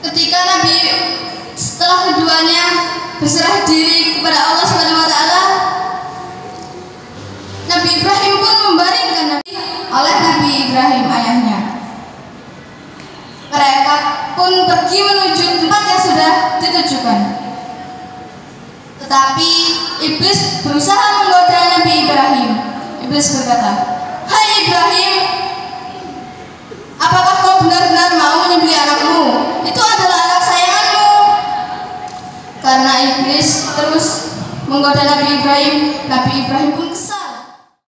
ketika Nabi setelah keduanya berserah diri kepada Allah Subhanahu wa taala Nabi Ibrahim pun membaringkan Nabi oleh Nabi Ibrahim ayahnya. Mereka pun pergi menuju tempat yang sudah ditujukan. Tetapi iblis berusaha menggoda Nabi Ibrahim. Iblis berkata hai Ibrahim apakah Karena iblis terus menggoda Nabi Ibrahim, Nabi Ibrahim pun